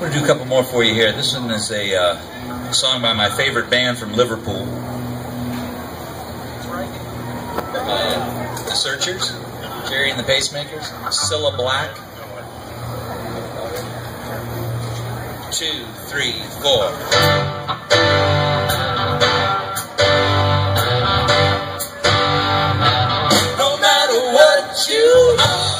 I'm going to do a couple more for you here. This one is a uh, song by my favorite band from Liverpool. Uh, the Searchers, Gerry and the Pacemakers, Cilla Black. Two, three, four. you are.